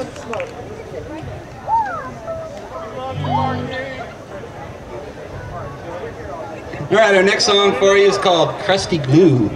All right, our next song for you is called Crusty Glue.